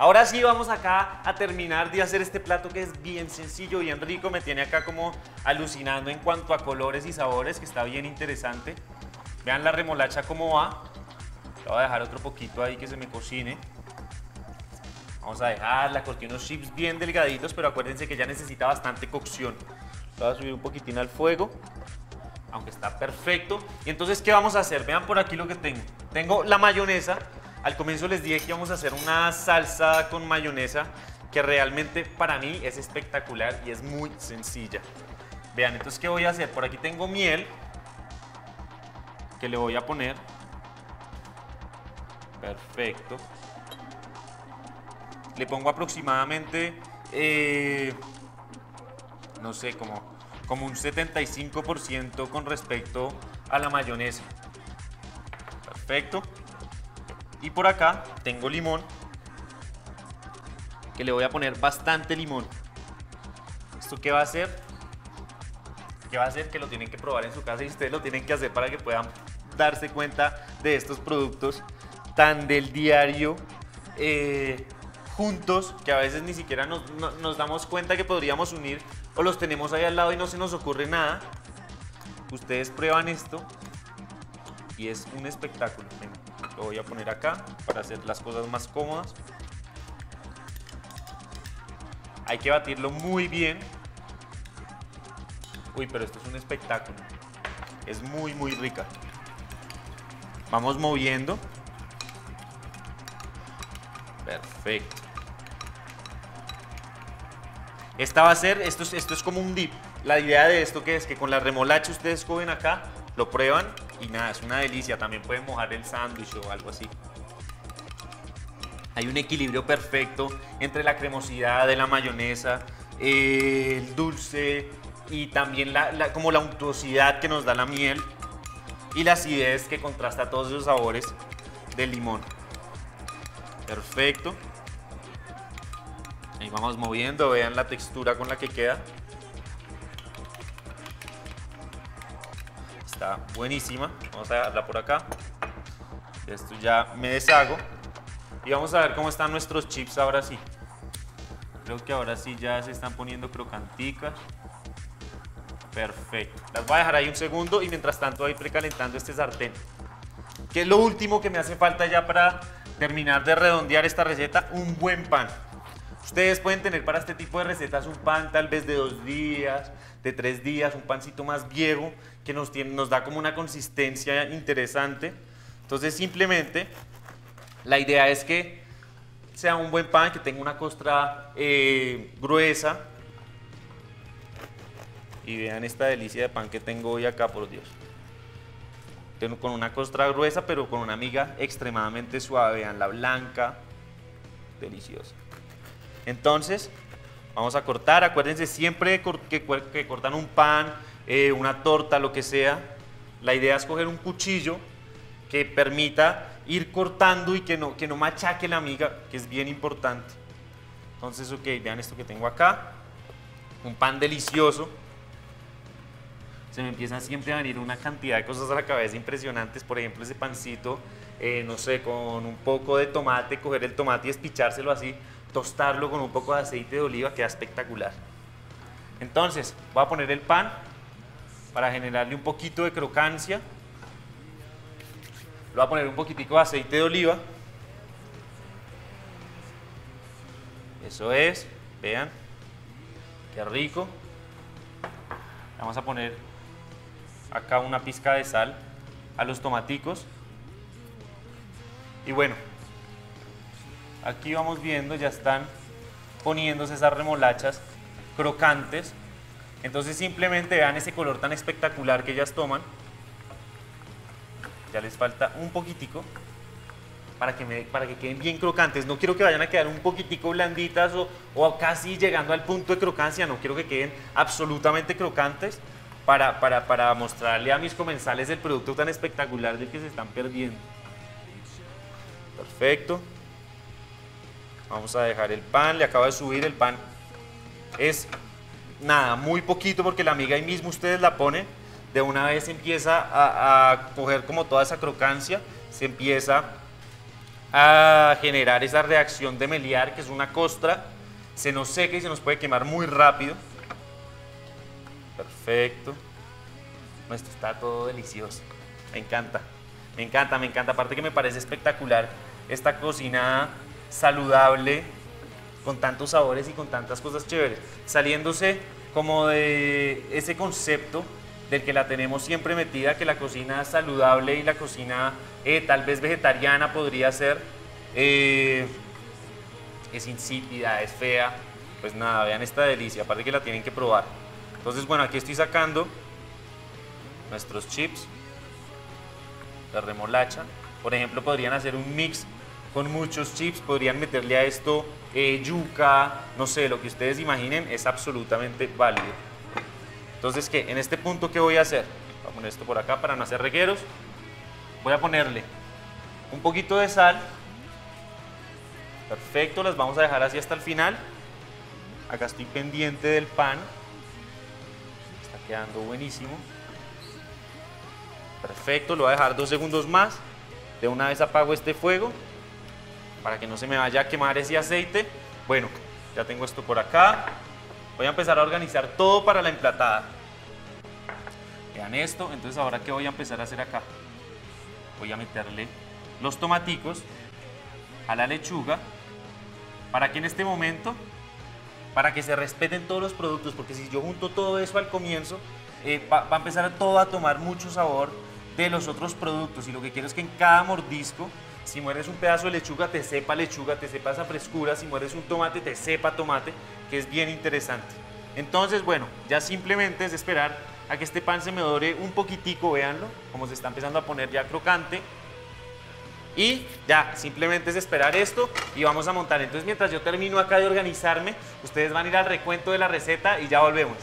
Ahora sí vamos acá a terminar de hacer este plato que es bien sencillo, bien rico. Me tiene acá como alucinando en cuanto a colores y sabores, que está bien interesante. Vean la remolacha cómo va. Le voy a dejar otro poquito ahí que se me cocine. Vamos a dejarla, corté unos chips bien delgaditos, pero acuérdense que ya necesita bastante cocción. Voy a subir un poquitín al fuego, aunque está perfecto. Y entonces, ¿qué vamos a hacer? Vean por aquí lo que tengo. Tengo la mayonesa. Al comienzo les dije que íbamos a hacer una salsa con mayonesa que realmente para mí es espectacular y es muy sencilla. Vean, entonces, ¿qué voy a hacer? Por aquí tengo miel que le voy a poner. Perfecto. Le pongo aproximadamente, eh, no sé, como, como un 75% con respecto a la mayonesa. Perfecto. Y por acá tengo limón, que le voy a poner bastante limón. ¿Esto qué va a hacer? ¿Qué va a hacer? Que lo tienen que probar en su casa y ustedes lo tienen que hacer para que puedan darse cuenta de estos productos tan del diario eh, juntos que a veces ni siquiera nos, nos, damos cuenta que podríamos unir o los tenemos ahí al lado y no se nos ocurre nada. Ustedes prueban esto y es un espectáculo. Lo voy a poner acá para hacer las cosas más cómodas. Hay que batirlo muy bien. Uy, pero esto es un espectáculo. Es muy, muy rica. Vamos moviendo. Perfecto. Esta va a ser, esto es, esto es como un dip. La idea de esto que es que con la remolacha ustedes cogen acá, lo prueban y nada, es una delicia. También pueden mojar el sándwich o algo así. Hay un equilibrio perfecto entre la cremosidad de la mayonesa, el dulce y también la, como la untuosidad que nos da la miel y la acidez que contrasta todos esos sabores del limón. Perfecto. Ahí vamos moviendo, vean la textura con la que queda. Está buenísima. Vamos a dejarla por acá. Esto ya me deshago. Y vamos a ver cómo están nuestros chips ahora sí. Creo que ahora sí ya se están poniendo crocanticas. Perfecto. Las voy a dejar ahí un segundo y mientras tanto voy precalentando este sartén. ¿Qué es lo último que me hace falta ya para terminar de redondear esta receta? Un buen pan. Ustedes pueden tener para este tipo de recetas un pan tal vez de dos días, de tres días, un pancito más viejo que nos, da como una consistencia interesante. Entonces simplemente la idea es que sea un buen pan, que tenga una costra eh, gruesa, y vean esta delicia de pan que tengo hoy acá, por Dios. Tengo con una costra gruesa, pero con una miga extremadamente suave. Vean la blanca, deliciosa. Entonces, vamos a cortar. Acuérdense siempre que, cortan un pan, eh, una torta, lo que sea. La idea es coger un cuchillo que permita ir cortando y que no, que no machaque la miga, que es bien importante. Entonces, ok, vean esto que tengo acá. Un pan delicioso se me empiezan siempre a venir una cantidad de cosas a la cabeza impresionantes. Por ejemplo, ese pancito, eh, no sé, con un poco de tomate, coger el tomate y espichárselo así, tostarlo con un poco de aceite de oliva, queda espectacular. Entonces, voy a poner el pan para generarle un poquito de crocancia. Le voy a poner un poquitico de aceite de oliva. Eso es, vean, qué rico. Vamos a poner acá una pizca de sal a los tomaticos. Y bueno, aquí vamos viendo, ya están poniéndose esas remolachas crocantes. Entonces simplemente vean ese color tan espectacular que ellas toman. Ya les falta un poquitico para que, para que queden bien crocantes. No quiero que vayan a quedar un poquitico blanditas o, o casi llegando al punto de crocancia. No quiero que queden absolutamente crocantes para, para, para mostrarle a mis comensales el producto tan espectacular del que se están perdiendo. Perfecto. Vamos a dejar el pan, le acabo de subir el pan. Es nada, muy poquito porque la amiga ahí mismo ustedes la ponen. De una vez empieza a, a coger como toda esa crocancia, se empieza a generar esa reacción de meliar, que es una costra, se nos seca y se nos puede quemar muy rápido. Perfecto. Esto está todo delicioso. Me encanta. Me encanta, me encanta. Aparte que me parece espectacular esta cocina saludable, con tantos sabores y con tantas cosas chéveres. Saliéndose como de ese concepto del que la tenemos siempre metida, que la cocina saludable y la cocina eh, tal vez vegetariana podría ser, eh, es insípida, es fea, pues nada, vean esta delicia, aparte que la tienen que probar. Entonces, bueno, aquí estoy sacando nuestros chips de remolacha. Por ejemplo, podrían hacer un mix con muchos chips, podrían meterle a esto eh, yuca, no sé, lo que ustedes imaginen, es absolutamente válido. Entonces, ¿qué? En este punto, ¿qué voy a hacer? Voy a poner esto por acá para no hacer regueros. Voy a ponerle un poquito de sal. Perfecto, las vamos a dejar así hasta el final. Acá estoy pendiente del pan. Está quedando buenísimo. Perfecto, lo voy a dejar dos segundos más. De una vez apago este fuego para que no se me vaya a quemar ese aceite. Bueno, ya tengo esto por acá. Voy a empezar a organizar todo para la emplatada. Vean esto, entonces ahora qué voy a empezar a hacer acá. Voy a meterle los tomaticos a la lechuga para que en este momento, para que se respeten todos los productos, porque si yo junto todo eso al comienzo, eh, va, va a empezar todo a tomar mucho sabor de los otros productos y lo que quiero es que en cada mordisco si mueres un pedazo de lechuga, te sepa lechuga, te sepa esa frescura. Si mueres un tomate, te sepa tomate, que es bien interesante. Entonces, bueno, ya simplemente es esperar a que este pan se me dore un poquitico, véanlo, como se está empezando a poner ya crocante. Y ya, simplemente es esperar esto y vamos a montar. Entonces, mientras yo termino acá de organizarme, ustedes van a ir al recuento de la receta y ya volvemos.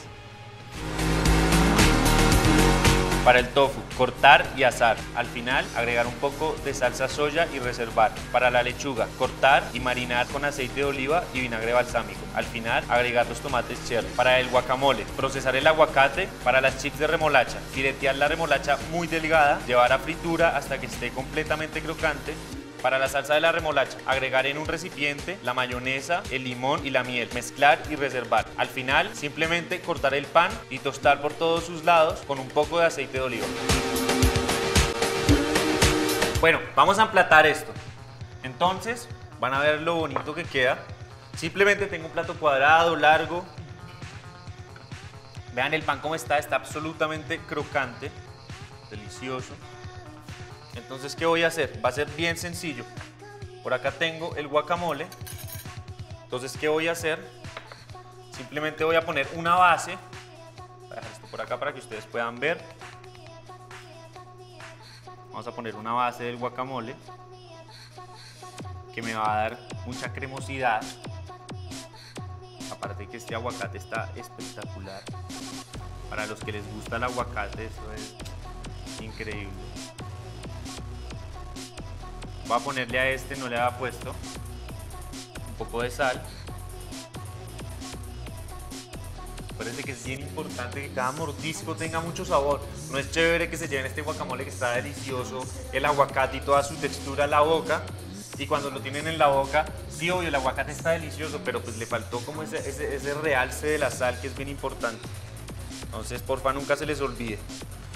Para el tofu, cortar y asar. Al final, agregar un poco de salsa soya y reservar. Para la lechuga, cortar y marinar con aceite de oliva y vinagre balsámico. Al final, agregar los tomates cherry. Para el guacamole, procesar el aguacate. Para las chips de remolacha, filetear la remolacha muy delgada, llevar a fritura hasta que esté completamente crocante para la salsa de la remolacha, agregar en un recipiente la mayonesa, el limón y la miel, mezclar y reservar. Al final, simplemente cortar el pan y tostar por todos sus lados con un poco de aceite de oliva. Bueno, vamos a emplatar esto. Entonces, van a ver lo bonito que queda. Simplemente tengo un plato cuadrado, largo. Vean el pan como está, está absolutamente crocante, delicioso. Entonces, ¿qué voy a hacer? Va a ser bien sencillo. Por acá tengo el guacamole. Entonces, ¿qué voy a hacer? Simplemente voy a poner una base. Voy a esto por acá para que ustedes puedan ver. Vamos a poner una base del guacamole que me va a dar mucha cremosidad. Aparte que este aguacate está espectacular. Para los que les gusta el aguacate, eso es increíble. Voy a ponerle a este, no le había puesto un poco de sal. Parece que es bien importante que cada mordisco tenga mucho sabor. No es chévere que se lleven este guacamole que está delicioso, el aguacate y toda su textura a la boca. Y cuando lo tienen en la boca, sí, obvio, el aguacate está delicioso, pero pues le faltó como ese, ese, ese realce de la sal que es bien importante. Entonces, porfa, nunca se les olvide.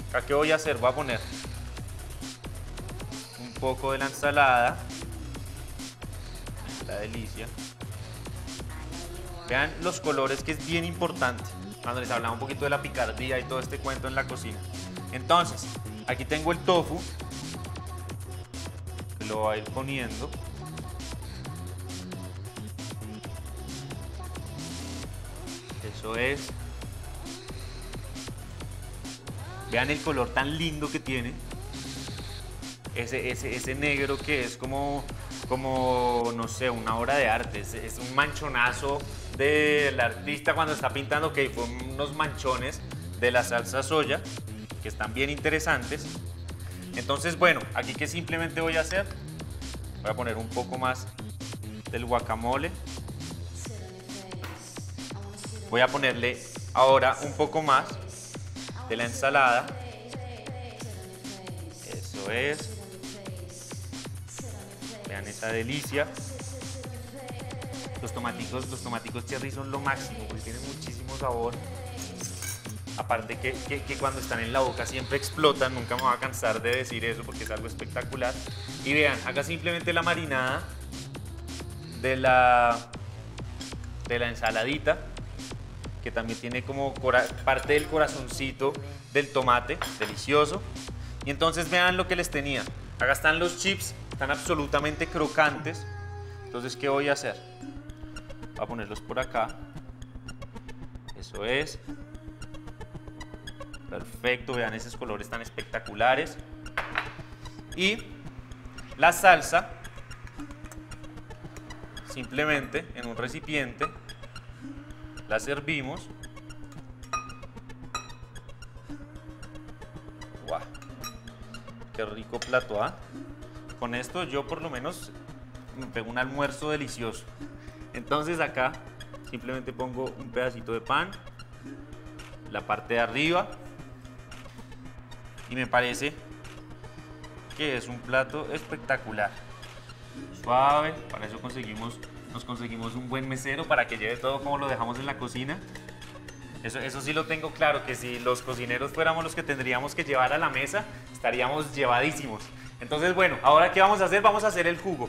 Acá, ¿qué voy a hacer? Voy a poner poco de la ensalada. La delicia. Vean los colores que es bien importante. Cuando les hablaba un poquito de la picardía y todo este cuento en la cocina. Entonces, aquí tengo el tofu. lo voy a ir poniendo. Eso es. Vean el color tan lindo que tiene ese, ese, negro que es como, como, no sé, una obra de arte, es, un manchonazo del artista cuando está pintando, que fue unos manchones de la salsa soya, que están bien interesantes. Entonces, bueno, aquí que simplemente voy a hacer, voy a poner un poco más del guacamole. Voy a ponerle ahora un poco más de la ensalada. Eso es Vean esa delicia. Los tomaticos, los tomaticos cherry son lo máximo, porque tienen muchísimo sabor. Aparte que, que, cuando están en la boca siempre explotan, nunca me voy a cansar de decir eso porque es algo espectacular. Y vean, acá simplemente la marinada de la, de la ensaladita, que también tiene como parte del corazoncito del tomate, delicioso. Y entonces vean lo que les tenía. Acá están los chips, están absolutamente crocantes. Entonces, ¿qué voy a hacer? Voy a ponerlos por acá. Eso es. Perfecto, vean esos colores tan espectaculares. Y la salsa, simplemente en un recipiente, la servimos. ¡Wow! ¡Qué rico plato, ¿ah? Con esto yo por lo menos me pego un almuerzo delicioso. Entonces acá simplemente pongo un pedacito de pan, la parte de arriba, y me parece que es un plato espectacular. Suave, para eso conseguimos, nos conseguimos un buen mesero para que lleve todo como lo dejamos en la cocina. Eso, eso sí lo tengo claro, que si los cocineros fuéramos los que tendríamos que llevar a la mesa, estaríamos llevadísimos. Entonces, bueno, ahora ¿qué vamos a hacer? Vamos a hacer el jugo.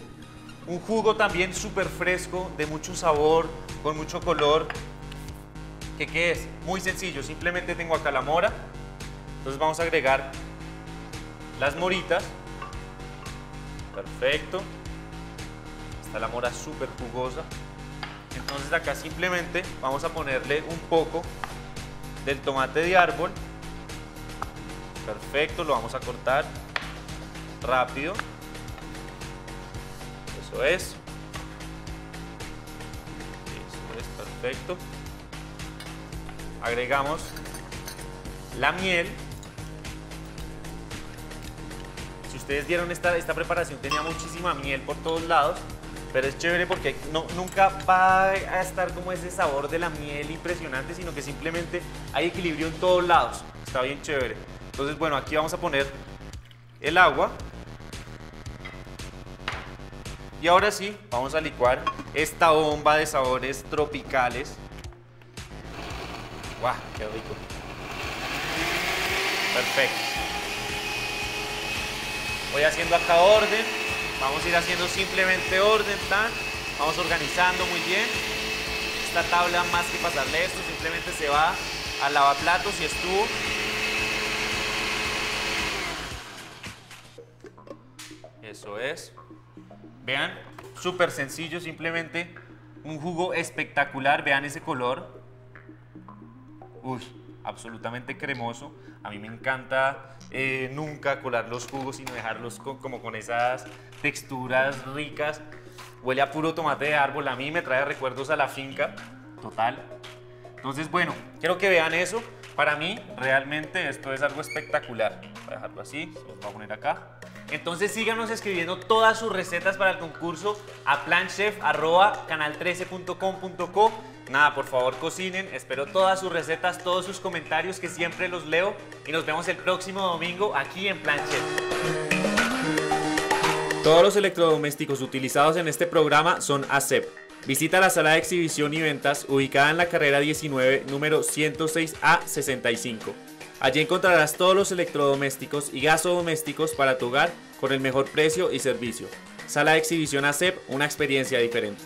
Un jugo también súper fresco, de mucho sabor, con mucho color. ¿Qué, ¿Qué es? Muy sencillo, simplemente tengo acá la mora, entonces vamos a agregar las moritas. Perfecto. Está la mora súper jugosa. Entonces acá simplemente vamos a ponerle un poco del tomate de árbol. Perfecto, lo vamos a cortar rápido. Eso es. Eso es, perfecto. Agregamos la miel ustedes vieron esta, esta preparación, tenía muchísima miel por todos lados, pero es chévere porque no, nunca va a estar como ese sabor de la miel impresionante, sino que simplemente hay equilibrio en todos lados. Está bien chévere. Entonces, bueno, aquí vamos a poner el agua. Y ahora sí, vamos a licuar esta bomba de sabores tropicales. ¡Guau! ¡Qué rico! Perfecto. Voy haciendo acá orden. Vamos a ir haciendo simplemente orden, tan. Vamos organizando muy bien. Esta tabla, más que pasarle esto, simplemente se va al lavaplatos y estuvo. Eso es. Vean, súper sencillo, simplemente un jugo espectacular. Vean ese color. Uy, absolutamente cremoso. A mí me encanta eh, nunca colar los jugos, sino dejarlos como con esas texturas ricas. Huele a puro tomate de árbol. A mí me trae recuerdos a la finca. Total. Entonces, bueno, quiero que vean eso. Para mí, realmente esto es algo espectacular. Voy a dejarlo así, lo voy a poner acá. Entonces síganos escribiendo todas sus recetas para el concurso a planchef.canal13.com.co Nada, por favor cocinen, espero todas sus recetas, todos sus comentarios que siempre los leo y nos vemos el próximo domingo aquí en Planchet. Todos los electrodomésticos utilizados en este programa son ACEP. Visita la sala de exhibición y ventas ubicada en la carrera 19, número 106A65. Allí encontrarás todos los electrodomésticos y gasodomésticos para tu hogar con el mejor precio y servicio. Sala de exhibición ACEP, una experiencia diferente.